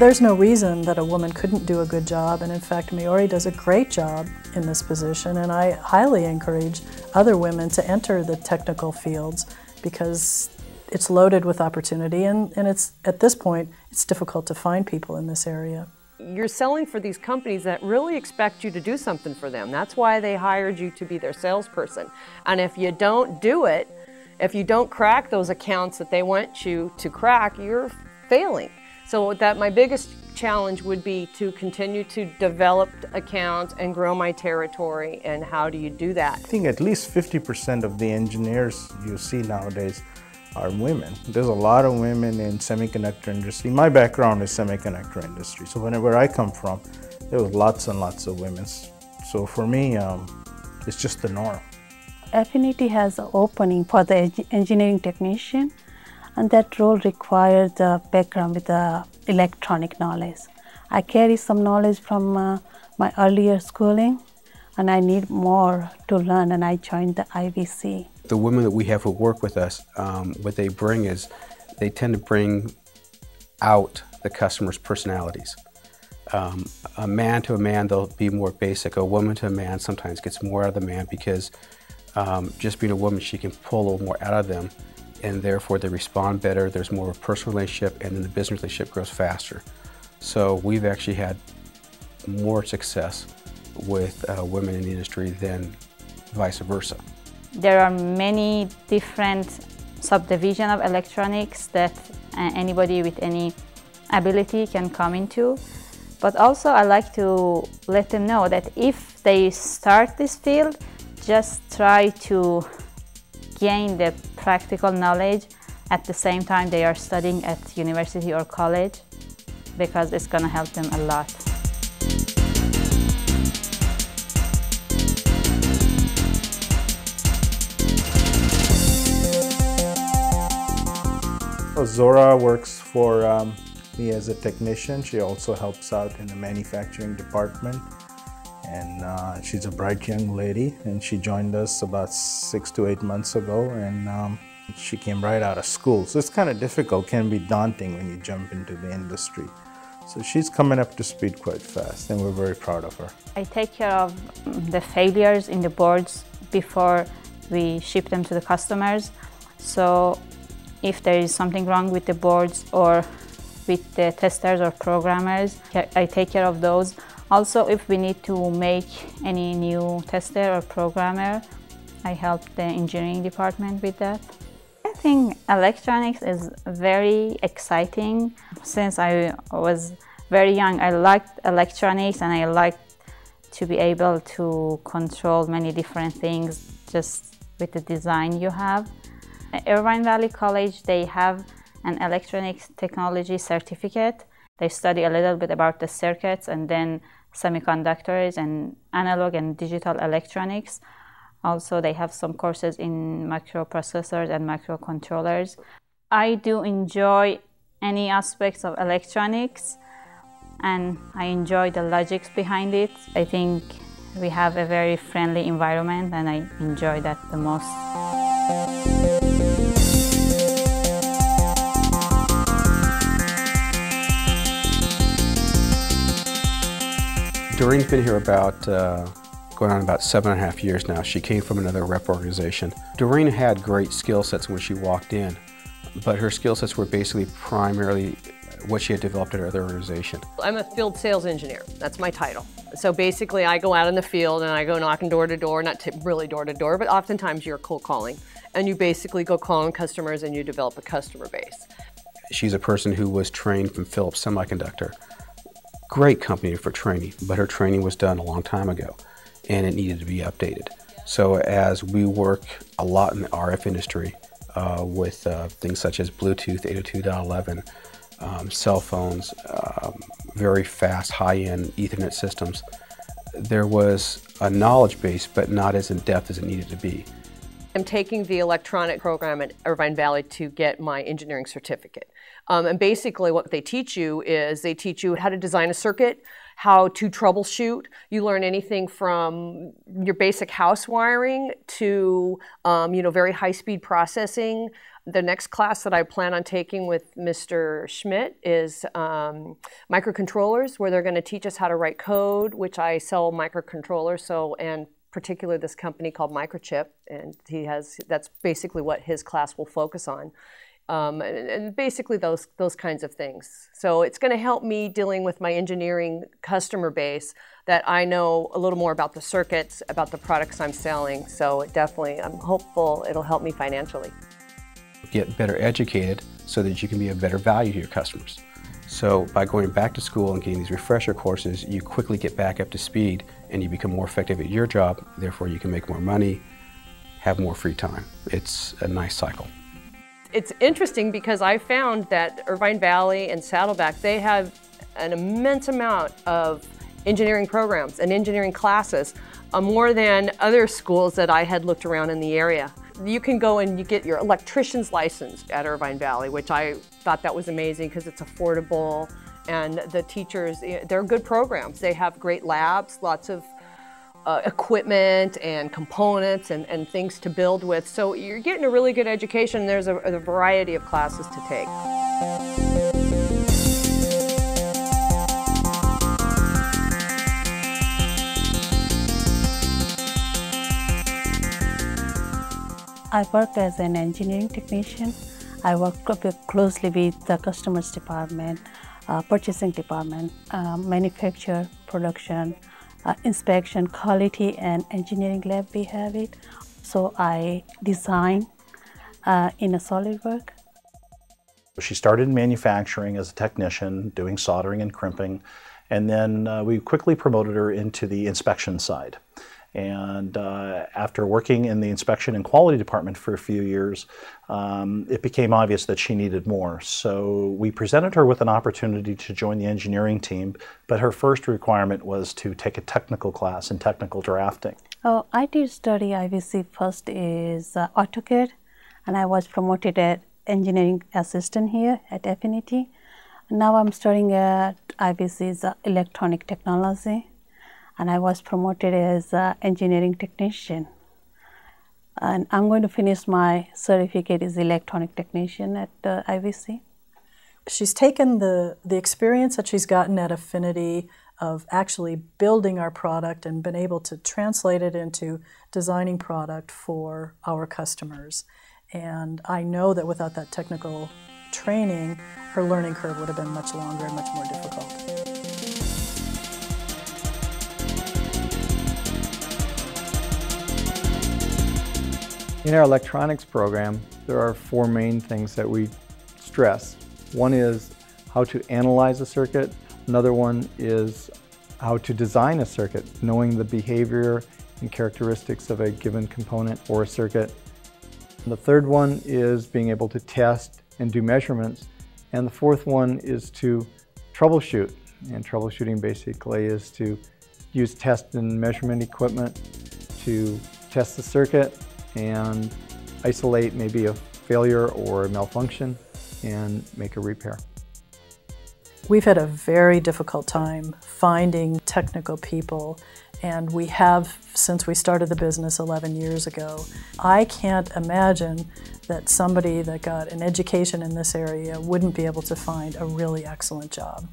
There's no reason that a woman couldn't do a good job, and in fact, Maori does a great job in this position, and I highly encourage other women to enter the technical fields because it's loaded with opportunity, and, and it's at this point, it's difficult to find people in this area. You're selling for these companies that really expect you to do something for them. That's why they hired you to be their salesperson. And if you don't do it, if you don't crack those accounts that they want you to crack, you're failing. So that my biggest challenge would be to continue to develop accounts and grow my territory and how do you do that? I think at least 50% of the engineers you see nowadays are women. There's a lot of women in semiconductor industry. My background is semiconductor industry, so whenever I come from, there was lots and lots of women. So for me, um, it's just the norm. Affinity has an opening for the engineering technician, and that role required a background with the electronic knowledge. I carry some knowledge from uh, my earlier schooling, and I need more to learn, and I joined the IVC the women that we have who work with us, um, what they bring is they tend to bring out the customer's personalities. Um, a man to a man, they'll be more basic. A woman to a man sometimes gets more out of the man because um, just being a woman, she can pull a little more out of them, and therefore they respond better. There's more of a personal relationship, and then the business relationship grows faster. So we've actually had more success with uh, women in the industry than vice versa. There are many different subdivision of electronics that uh, anybody with any ability can come into. But also I like to let them know that if they start this field, just try to gain the practical knowledge at the same time they are studying at university or college because it's going to help them a lot. Zora works for um, me as a technician. She also helps out in the manufacturing department. And uh, she's a bright young lady, and she joined us about six to eight months ago. And um, she came right out of school. So it's kind of difficult, can be daunting when you jump into the industry. So she's coming up to speed quite fast, and we're very proud of her. I take care of the failures in the boards before we ship them to the customers. So if there is something wrong with the boards or with the testers or programmers, I take care of those. Also, if we need to make any new tester or programmer, I help the engineering department with that. I think electronics is very exciting. Since I was very young, I liked electronics and I liked to be able to control many different things just with the design you have. Irvine Valley College, they have an electronics technology certificate. They study a little bit about the circuits and then semiconductors and analog and digital electronics. Also, they have some courses in microprocessors and microcontrollers. I do enjoy any aspects of electronics and I enjoy the logics behind it. I think we have a very friendly environment and I enjoy that the most. Doreen's been here about uh, going on about seven and a half years now. She came from another rep organization. Doreen had great skill sets when she walked in, but her skill sets were basically primarily what she had developed at her other organization. I'm a field sales engineer. That's my title. So basically, I go out in the field and I go knocking door to door, not really door to door, but oftentimes you're cold calling. And you basically go calling customers and you develop a customer base. She's a person who was trained from Philips Semiconductor great company for training, but her training was done a long time ago and it needed to be updated. So as we work a lot in the RF industry uh, with uh, things such as Bluetooth 802.11, um, cell phones, um, very fast high-end Ethernet systems, there was a knowledge base, but not as in depth as it needed to be. I'm taking the electronic program at Irvine Valley to get my engineering certificate. Um, and basically what they teach you is they teach you how to design a circuit, how to troubleshoot. You learn anything from your basic house wiring to, um, you know, very high speed processing, The next class that I plan on taking with Mr. Schmidt is um, microcontrollers, where they're going to teach us how to write code, which I sell microcontrollers. So, and particularly this company called Microchip, and he has that's basically what his class will focus on. Um, and, and, basically those those kinds of things. So it's going to help me dealing with my engineering customer base that I know a little more about the circuits, about the products I'm selling. So it definitely, I'm hopeful it'll help me financially. Get better educated so that you can be a better value to your customers. So by going back to school and getting these refresher courses, you quickly get back up to speed and you become more effective at your job. Therefore, you can make more money, have more free time. It's a nice cycle it's interesting because I found that Irvine Valley and Saddleback, they have an immense amount of engineering programs and engineering classes, uh, more than other schools that I had looked around in the area. You can go and you get your electrician's license at Irvine Valley, which I thought that was amazing because it's affordable and the teachers, eh, they're good programs. They have great labs, lots of uh, equipment and components and, and things to build with. So you're getting a really good education. There's a, a variety of classes to take. I work as an engineering technician. I work closely with the customers department, uh, purchasing department, uh, manufacture, production, uh, inspection, quality, and engineering lab we have it. So I design uh, in a SolidWorks. She started in manufacturing as a technician, doing soldering and crimping, and then uh, we quickly promoted her into the inspection side. And uh, after working in the inspection and quality department for a few years, um, it became obvious that she needed more. So we presented her with an opportunity to join the engineering team, but her first requirement was to take a technical class in technical drafting. Oh, I did study IVC first is uh, AutoCAD, and I was promoted at engineering assistant here at Affinity. Now I'm studying at IVC's uh, electronic technology and I was promoted as engineering technician. And I'm going to finish my certificate as electronic technician at uh, IVC. She's taken the, the experience that she's gotten at Affinity of actually building our product and been able to translate it into designing product for our customers. And I know that without that technical training, her learning curve would have been much longer and much more difficult. In our electronics program, there are four main things that we stress. One is how to analyze a circuit. Another one is how to design a circuit, knowing the behavior and characteristics of a given component or a circuit. And the third one is being able to test and do measurements. And the fourth one is to troubleshoot. And troubleshooting basically is to use test and measurement equipment to test the circuit and isolate maybe a failure or a malfunction and make a repair. We've had a very difficult time finding technical people, and we have since we started the business 11 years ago. I can't imagine that somebody that got an education in this area wouldn't be able to find a really excellent job.